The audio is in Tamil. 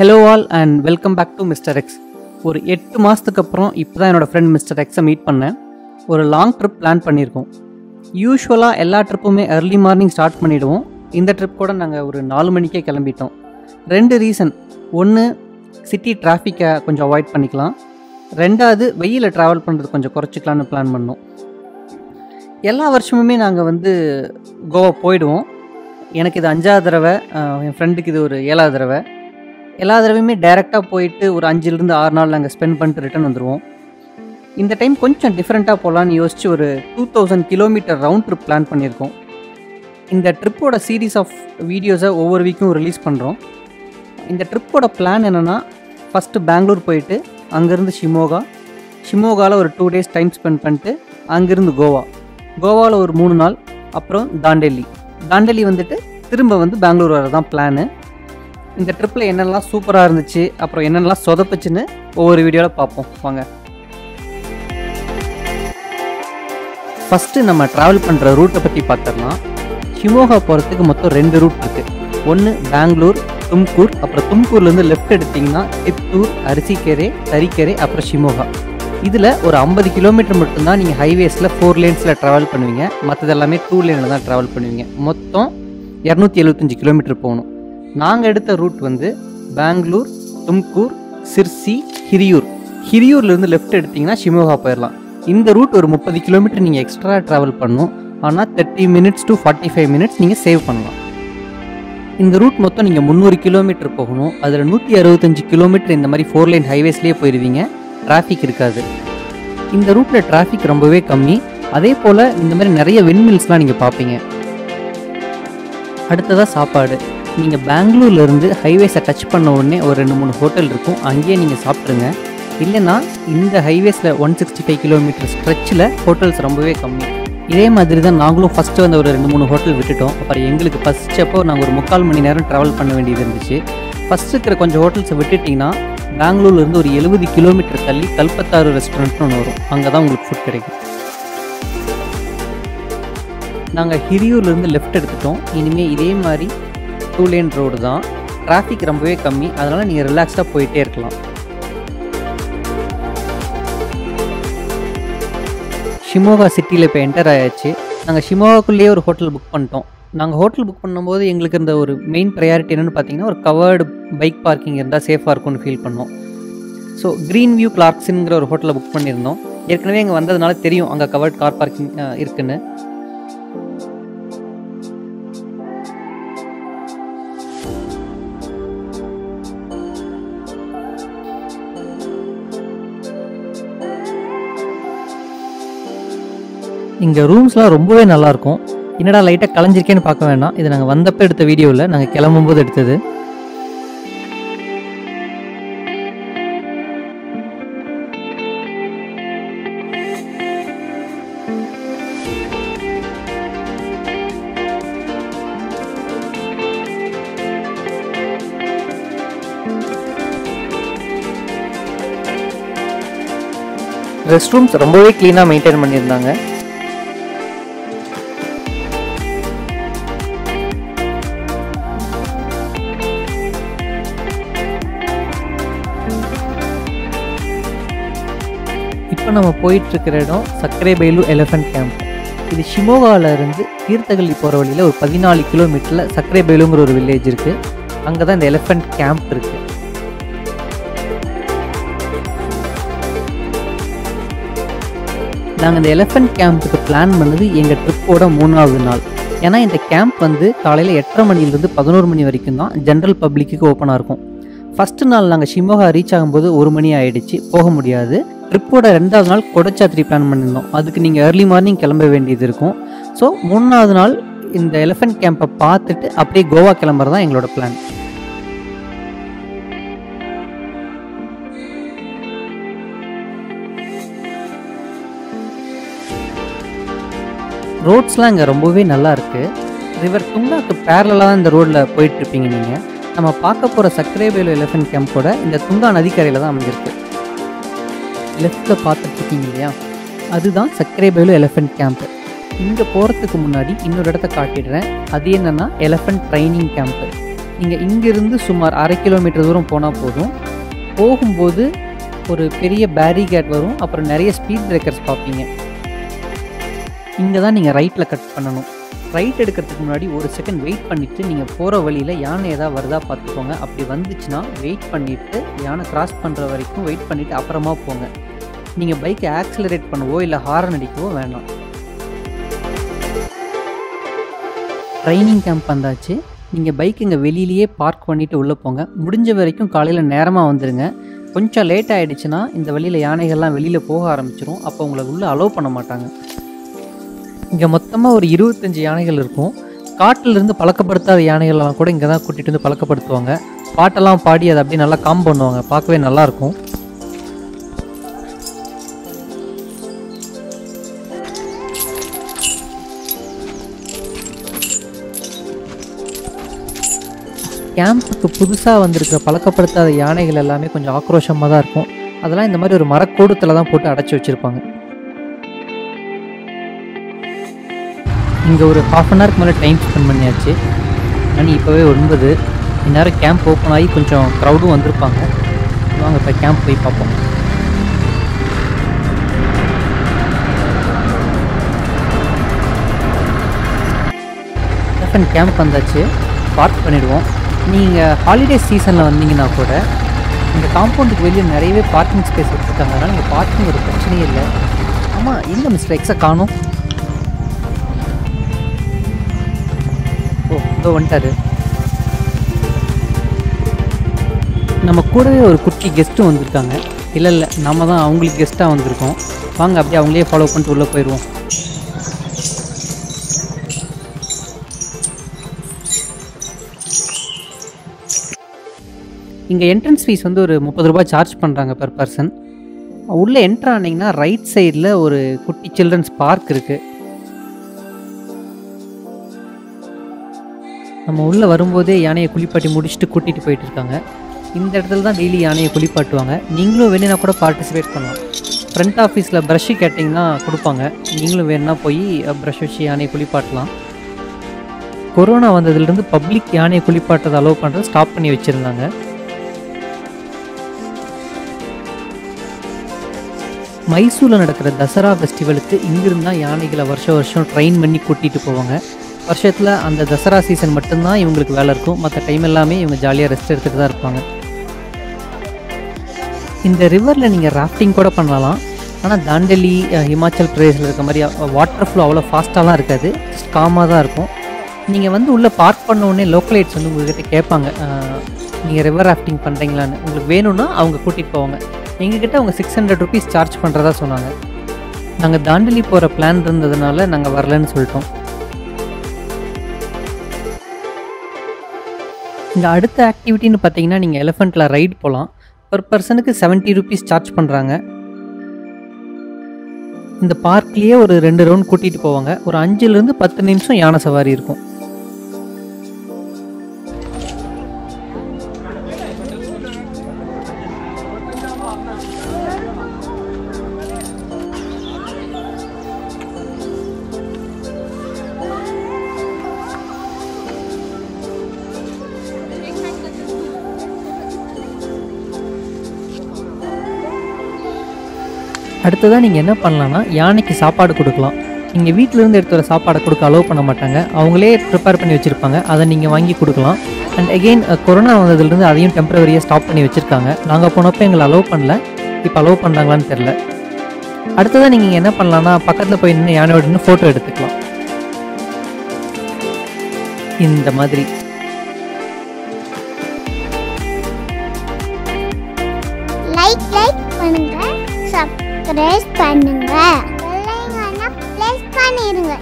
Hello all and welcome back to mister X ஒரு எட்டு மாதத்துக்கு அப்புறம் இப்போ தான் என்னோடய ஃப்ரெண்ட் மிஸ்டர் எக்ஸை மீட் பண்ணேன். ஒரு லாங் ட்ரிப் பிளான் பண்ணியிருக்கோம். யூஸ்வலாக எல்லா ட்ரிப்புமே ஏர்லி மார்னிங் ஸ்டார்ட் பண்ணிவிடுவோம் இந்த ட்ரிப் கூட நாங்கள் ஒரு நாலு மணிக்கே கிளம்பிட்டோம். ரெண்டு ரீசன் ஒன்று சிட்டி டிராஃபிக்கை கொஞ்சம் அவாய்ட் பண்ணிக்கலாம். ரெண்டாவது வெயிலில் ட்ராவல் பண்ணுறது கொஞ்சம் குறைச்சிக்கலான்னு பிளான் பண்ணோம். எல்லா வருஷமுமே நாங்கள் வந்து கோவா போயிடுவோம். எனக்கு இது அஞ்சாவது தடவை என் ஃப்ரெண்டுக்கு இது ஒரு ஏழாவது தடவை. எல்லா தடவையுமே டைரெக்டாக போயிட்டு ஒரு அஞ்சுலேருந்து ஆறு நாள் நாங்கள் ஸ்பெண்ட் பண்ணிட்டு ரிட்டர்ன் வந்துடுவோம் இந்த டைம் கொஞ்சம் டிஃப்ரெண்ட்டாக போகலான்னு யோசிச்சு ஒரு two thousand kilometre round trip plan பண்ணியிருக்கோம். இந்த ட்ரிப்போட சீரீஸ் ஆஃப் வீடியோஸை ஒவ்வொரு வீக்கும் ரிலீஸ் பண்ணுறோம் இந்த ட்ரிப்போட பிளான் என்னென்னா ஃபஸ்ட்டு பெங்களூர் போயிட்டு அங்கேருந்து ஷிமோகா ஷிமோகாவில் ஒரு டூ டேஸ் டைம் ஸ்பெண்ட் பண்ணிட்டு அங்கேருந்து கோவா கோவாவில் ஒரு மூணு நாள் அப்புறம் தாண்டெல்லி தாண்டெல்லி வந்துட்டு திரும்ப வந்து பெங்களூர் வர தான் பிளானு இந்த ட்ரிப்பில் என்னென்னலாம் சூப்பராக இருந்துச்சு அப்புறம் என்னென்னலாம் சொதப்புச்சுன்னு ஒவ்வொரு வீடியோவில் பார்ப்போம். வாங்க. ஃபஸ்ட்டு நம்ம ட்ராவல் பண்ணுற ரூட்டை பற்றி பார்த்தோம்னா ஷிமோகா போகிறதுக்கு மொத்தம் ரெண்டு ரூட் இருக்குது ஒன்று பெங்களூர் தும்கூர் அப்புறம் தும்கூர்லேருந்து லெஃப்ட் எடுத்திங்கன்னா திப்தூர் அரிசிக்கரை தரிக்கரை அப்புறம் ஷிமோகா இதில் ஒரு ஐம்பது கிலோமீட்டர் மட்டும்தான் நீங்கள் ஹைவேஸில் ஃபோர் லேன்ஸில் ட்ராவல் பண்ணுவீங்க. மற்றது எல்லாமே டூ லேனில் தான் ட்ராவல் பண்ணுவீங்க. மொத்தம் இரநூத்தி எழுபத்தஞ்சு கிலோமீட்டர் போகணும். நாங்கள் எடுத்த ரூட் வந்து பெங்களூர் தும்கூர் சிர்சி ஹிரியூர். ஹிரியூர்லேருந்து லெஃப்ட் எடுத்தீங்கன்னா ஷிமோகா போயிடலாம் இந்த ரூட் ஒரு முப்பது கிலோமீட்டர் நீங்கள் எக்ஸ்ட்ரா ட்ராவல் பண்ணணும் ஆனால் thirty minutes to forty five minutes நீங்கள் சேவ் பண்ணலாம். இந்த ரூட் மொத்தம் நீங்கள் முந்நூறு கிலோமீட்டர் போகணும். அதில் நூற்றி அறுபத்தஞ்சு கிலோமீட்டர் இந்த மாதிரி ஃபோர் லைன் ஹைவேஸ்லேயே போயிடுவீங்க டிராஃபிக் இருக்காது. இந்த ரூட்டில் டிராஃபிக் ரொம்பவே கம்மி. அதே போல் இந்த மாதிரி நிறைய விண்மில்ஸ்லாம் நீங்கள் பார்ப்பீங்க. அடுத்ததாக சாப்பாடு. நீங்கள் பெங்களூர்லேருந்து ஹைவேஸை டச் பண்ண உடனே ஒரு ரெண்டு மூணு ஹோட்டல் இருக்கும். அங்கேயே நீங்கள் சாப்பிட்ருங்க இல்லைன்னா இந்த ஹைவேஸில் ஒன் சிக்ஸ்டி ஃபைவ் கிலோமீட்டர் ஸ்ட்ரெச்சில் ஹோட்டல்ஸ் ரொம்பவே கம்மி. இதே மாதிரி தான் நாங்களும் ஃபஸ்ட்டு வந்து ஒரு ரெண்டு மூணு ஹோட்டல் விட்டுட்டோம். அப்புறம் எங்களுக்கு ஃபஸ்ட்டப்போ நாங்கள் ஒரு முக்கால் மணி நேரம் ட்ராவல் பண்ண வேண்டியது இருந்துச்சு. ஃபஸ்ட்டு இருக்கிற கொஞ்சம் ஹோட்டல்ஸை விட்டுட்டிங்கன்னா பெங்களூர்லேருந்து ஒரு எழுபது கிலோமீட்டர் தள்ளி கல்பத்தாறு ரெஸ்டாரண்ட்னு ஒன்று வரும். அங்கே தான் உங்களுக்கு ஃபுட் கிடைக்கும். நாங்கள் ஹிரியூர்லேருந்து லெஃப்ட் எடுத்துட்டோம். இனிமேல் இதே மாதிரி டூ லேன் ரோடு தான். டிராஃபிக் ரொம்பவே கம்மி. அதனால் நீங்கள் ரிலாக்ஸாக போயிட்டே இருக்கலாம். ஷிமோகா சிட்டியில் இப்போ என்டர் ஆயாச்சு. நாங்கள் ஷிமோகாக்குள்ளேயே ஒரு ஹோட்டல் புக் பண்ணிட்டோம். நாங்கள் ஹோட்டல் புக் பண்ணும்போது எங்களுக்கு இந்த ஒரு மெயின் ப்ரையாரிட்டி என்னென்னு பார்த்தீங்கன்னா ஒரு கவர்டு பைக் பார்க்கிங் இருந்தால் சேஃபாக இருக்கும்னு ஃபீல் பண்ணோம். ஸோ க்ரீன் வியூ கிளார்க்ஸுங்கிற ஒரு ஹோட்டலை புக் பண்ணியிருந்தோம். ஏற்கனவே இங்கே வந்ததுனால தெரியும் அங்கே கவர்ட் கார் பார்க்கிங் இருக்குன்னு. இங்கே ரூம்ஸ்லாம் ரொம்பவே நல்லாயிருக்கும். என்னடா லைட்டாக கலைஞ்சிருக்கேன்னு பார்க்க வேண்டாம் இது நாங்கள் வந்தப்போ எடுத்த வீடியோவில் நாங்கள் கிளம்பும்போது எடுத்தது. ரெஸ்ட் ரூம்ஸ் ரொம்பவே க்ளீனாக மெயின்டைன் பண்ணியிருந்தாங்க. இப்போ நம்ம போயிட்டு இருக்கிற இடம் சக்கரை பைலு எலஃபண்ட் கேம்ப் இது ஷிமோகாவிலேருந்து இருந்து தீர்த்தகல்லி போகிற வழியில் ஒரு பதினாலு கிலோமீட்டரில் சக்கரை பைலுங்கிற ஒரு வில்லேஜ் இருக்குது அங்கே தான் இந்த எலஃபண்ட் கேம்ப் இருக்குது நாங்கள் இந்த எலஃபண்ட் கேம்புக்கு பிளான் பண்ணது எங்கள் ட்ரிப்போட மூணாவது நாள். ஏன்னா இந்த கேம்ப் வந்து காலையில் எட்டரை மணிலேருந்து பதினோரு மணி வரைக்கும் தான் ஜென்ரல் பப்ளிக்கு ஓப்பனாக இருக்கும். ஃபஸ்ட்டு நாள் நாங்கள் ஷிமோகா ரீச் ஆகும்போது ஒரு மணி ஆகிடுச்சு போக முடியாது. ட்ரிப்போட ரெண்டாவது நாள் கொடைச்சாத்திரி பிளான் பண்ணியிருந்தோம். அதுக்கு நீங்கள் ஏர்லி மார்னிங் கிளம்ப வேண்டியது இருக்கும். ஸோ மூணாவது நாள் இந்த எலிஃபென்ட் கேம்பை பார்த்துட்டு அப்படியே கோவா கிளம்புறது தான் எங்களோட பிளான் ரோட்ஸ்லாம் இங்கே ரொம்பவே நல்லா இருக்குது ரிவர் துங்காக்கு பேரலாக தான் இந்த ரோட்டில் போயிட்டுருப்பீங்க நீங்கள் நம்ம பார்க்க போகிற சக்கரேவேலு எலிஃபென்ட் கேம்போட இந்த துங்கா நதிக்கரையில் தான் அமைஞ்சிருக்கு. லெஃப்ட்டில் பார்த்துட்ருக்கீங்க இல்லையா? அதுதான் சக்கரேபேலு எலிஃபென்ட் கேம்ப் இங்கே போகிறதுக்கு முன்னாடி இன்னொரு இடத்த காட்டிடுறேன். அது என்னென்னா எலிஃபென்ட் ட்ரைனிங் கேம்ப்பு நீங்கள் இங்கேருந்து சுமார் அரை கிலோமீட்டர் தூரம் போனால் போதும். போகும்போது ஒரு பெரிய பேரிகேட் வரும். அப்புறம் நிறைய ஸ்பீட் பிரேக்கர்ஸ் பார்ப்பீங்க. இங்கே தான் நீங்கள் ரைட்டில் கட் பண்ணணும். ரைட் எடுக்கிறதுக்கு முன்னாடி ஒரு செகண்ட் வெயிட் பண்ணிவிட்டு நீங்கள் போகிற வழியில் யானை ஏதாவது வருதா பார்த்துக்கோங்க. அப்படி வந்துச்சுன்னா வெயிட் பண்ணிவிட்டு யானை கிராஸ் பண்ணுற வரைக்கும் வெயிட் பண்ணிவிட்டு அப்புறமா போங்க. நீங்கள் பைக்கை ஆக்சிலரேட் பண்ணவோ இல்லை ஹாரன் அடிக்கவோ வேண்டாம். ட்ரைனிங் கேம்ப் வந்தாச்சு. நீங்கள் பைக் இங்கே வெளியிலேயே பார்க் பண்ணிவிட்டு உள்ளே போங்க. முடிஞ்ச வரைக்கும் காலையில் நேரமாக வந்துடுங்க கொஞ்சம் லேட் ஆகிடுச்சுன்னா இந்த வழியில் யானைகள்லாம் வெளியில் போக ஆரம்பிச்சிடும் அப்போ உங்களை உள்ளே அலோவ் பண்ண மாட்டாங்க. இங்கே மொத்தமாக ஒரு இருபத்தஞ்சி யானைகள் இருக்கும். காட்டிலிருந்து பழக்கப்படுத்தாத யானைகள்லாம் கூட இங்கே தான் கூட்டிகிட்டு வந்து பழக்கப்படுத்துவாங்க. பாட்டெல்லாம் பாடி அதை அப்படியே நல்லா காம் பண்ணுவாங்க. பார்க்கவே நல்லாயிருக்கும் கேம்புக்கு புதுசாக வந்திருக்கிற பழக்கப்படுத்தாத யானைகள் எல்லாமே கொஞ்சம் ஆக்ரோஷமாக தான் இருக்கும். அதெல்லாம் இந்த மாதிரி ஒரு மரக்கூடத்தில் தான் போட்டு அடைச்சி வச்சுருப்பாங்க. இங்கே ஒரு ஹாஃப் அன் ஹவருக்கு மேலே டைம் ஸ்பெண்ட் பண்ணியாச்சு. மணி இப்போவே ஒன்பது. இந்நேரம் கேம்ப் ஓப்பன் ஆகி கொஞ்சம் க்ரௌடும் வந்திருப்பாங்க. வாங்க இப்போ கேம்ப் போய் பார்ப்போம். கேம்ப் வந்தாச்சு. பார்க் பண்ணிடுவோம். நீங்கள் ஹாலிடே சீசனில் வந்தீங்கன்னா கூட இந்த காம்பவுண்டுக்கு வெளியே நிறையவே பார்க்கிங் ஸ்பேஸ் வச்சுருக்காங்க. அதனால் இங்கே பார்க்கிங் ஒரு பிரச்சனையே இல்லை. ஆமாம் இல்லை மிஸ்டர் எக்ஸை காணும். ஓ இதோ வந்துட்டாரு. நம்ம கூடவே ஒரு குட்டி கெஸ்ட்டும் வந்திருக்காங்க. இல்லை இல்லை நம்ம தான் அவங்களுக்கு கெஸ்ட்டாக வந்திருக்கோம். வாங்க அப்படியே அவங்களே ஃபாலோ பண்ணிட்டு உள்ளே போயிடுவோம். இங்கே என்ட்ரன்ஸ் ஃபீஸ் வந்து ஒரு முப்பது ரூபாய் சார்ஜ் பண்ணுறாங்க பெர் பர்சன் உள்ளே என்ட்ரு ஆனீங்கன்னா ரைட் சைடில் ஒரு குட்டி சில்ட்ரன்ஸ் பார்க் இருக்குது நம்ம உள்ளே வரும்போதே யானையை குளிப்பாட்டி முடிச்சுட்டு கூட்டிகிட்டு போயிட்டு இருக்காங்க. இந்த இடத்துல தான் டெய்லி யானையை குளிப்பாட்டுவாங்க. நீங்களும் வேணும்னா கூட பார்ட்டிசிபேட் பண்ணலாம். ஃப்ரண்ட் ஆஃபீஸில் ப்ரஷ்ஷு கேட்டிங்கன்னா கொடுப்பாங்க. நீங்களும் வேணும்னா போய் ப்ரஷ் வச்சு யானையை குளிப்பாட்டலாம். கொரோனா வந்ததுலேருந்து பப்ளிக் யானையை குளிப்பாட்டதை அலோவ் பண்ணுறது ஸ்டாப் பண்ணி வச்சுருந்தாங்க. மைசூரில் நடக்கிற தசரா ஃபெஸ்டிவலுக்கு இங்கிருந்து தான் யானைகளை வருஷம் வருஷம் ட்ரெயின் பண்ணி கூட்டிகிட்டு போவாங்க. வருஷத்தில் அந்த தசரா சீசன் மட்டும்தான் இவங்களுக்கு வேலை இருக்கும். மற்ற டைம் எல்லாமே இவங்க ஜாலியாக ரெஸ்ட் எடுத்துகிட்டு தான் இருப்பாங்க. இந்த ரிவரில் நீங்கள் ராஃப்டிங் கூட பண்ணலாம். ஆனால் தாண்டலி ஹிமாச்சல் பிரதேசில் இருக்க மாதிரி வாட்டர் ஃப்ளோ அவ்வளோ ஃபாஸ்ட்டாலாம் இருக்காது. காமாக தான் இருக்கும். நீங்கள் வந்து உள்ளே பார்க் பண்ண உடனே லோக்கலைட்ஸ் வந்து உங்கள்கிட்ட கேட்பாங்க. நீங்கள் ரிவர் ராஃப்டிங் பண்ணுறீங்களான்னு உங்களுக்கு வேணும்னா அவங்க கூட்டிகிட்டு போவாங்க. எங்ககிட்ட அவங்க சிக்ஸ் ஹண்ட்ரட் ருபீஸ் சார்ஜ் பண்ணுறதா சொன்னாங்க. நாங்கள் தாண்டலி போகிற பிளான் இருந்ததுனால நாங்கள் வரலன்னு சொல்லிட்டோம். இந்த அடுத்த ஆக்டிவிட்டின்னு பார்த்தீங்கன்னா நீங்கள் எலிஃபெண்ட்டில் ரைட் போகலாம் பர் பர்சனுக்கு செவன்ட்டி ருபீஸ் சார்ஜ் பண்ணுறாங்க இந்த பார்க்லேயே ஒரு ரெண்டு ரவுண்ட் கூட்டிகிட்டு போவாங்க. ஒரு அஞ்சுலேருந்து பத்து நிமிஷம் யானை சவாரி இருக்கும். அடுத்ததாக நீங்கள் என்ன பண்ணலான்னா யானைக்கு சாப்பாடு கொடுக்கலாம். நீங்கள் வீட்டிலேருந்து எடுத்து வர சாப்பாடை கொடுக்க அலோவ் பண்ண மாட்டாங்க. அவங்களே ப்ரிப்பேர் பண்ணி வச்சுருப்பாங்க. அதை நீங்கள் வாங்கி கொடுக்கலாம். அண்ட் அகெயின் கொரோனா வந்ததுலேருந்து அதையும் டெம்பரவரியாக ஸ்டாப் பண்ணி வச்சுருக்காங்க. நாங்கள் போனப்போ எங்களை அலோவ் பண்ணல. இப்போ அலோவ் பண்ணுறாங்களான்னு தெரில அடுத்ததாக நீங்கள் என்ன பண்ணலான்னா பக்கத்தில் போய் நின்று யானையோட நின்று ஃபோட்டோ எடுத்துக்கலாம். இந்த மாதிரி. லைக் லைக் பண்ணுங்க சப்ஸ்கிரைப் பண்ணுங்க. பிள்ளைங்க ப்ளஸ் பண்ணிடுங்க